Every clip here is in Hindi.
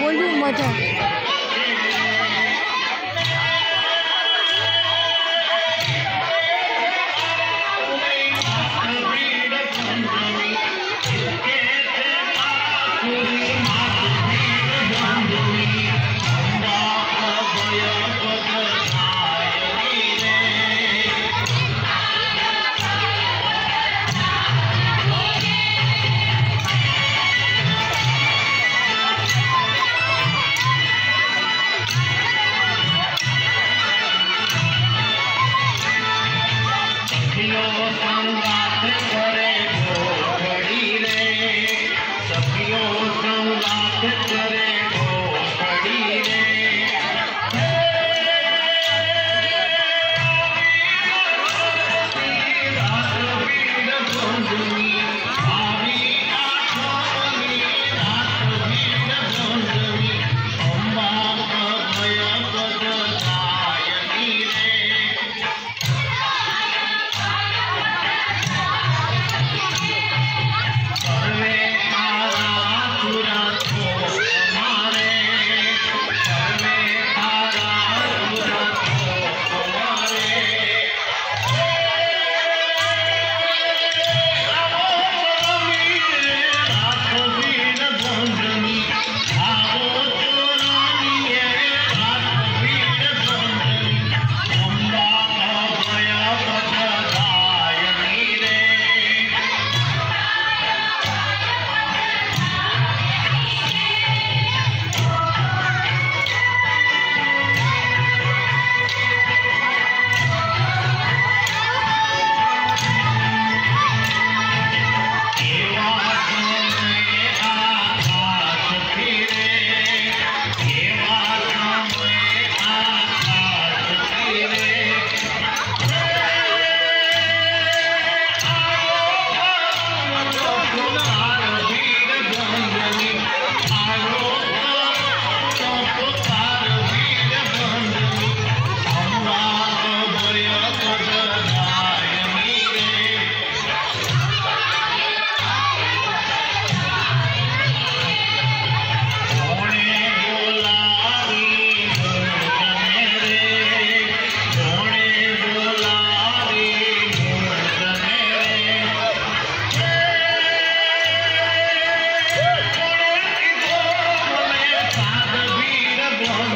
बोलू मज़ा। Vamos lá, Thank you.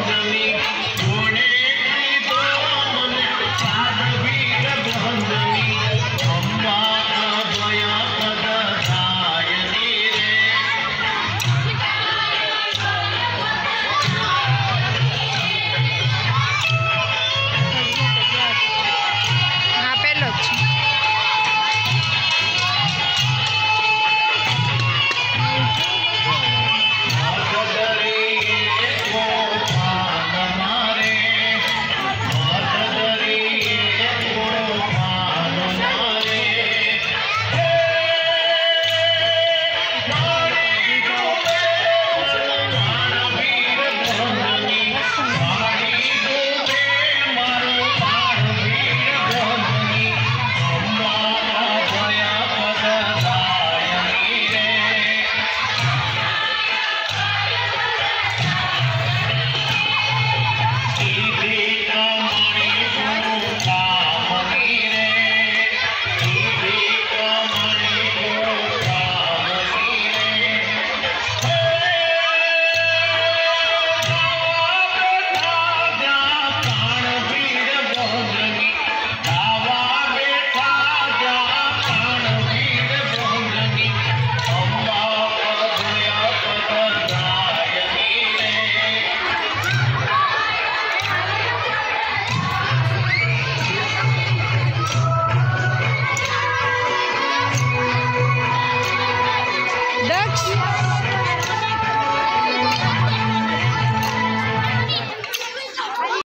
Tell me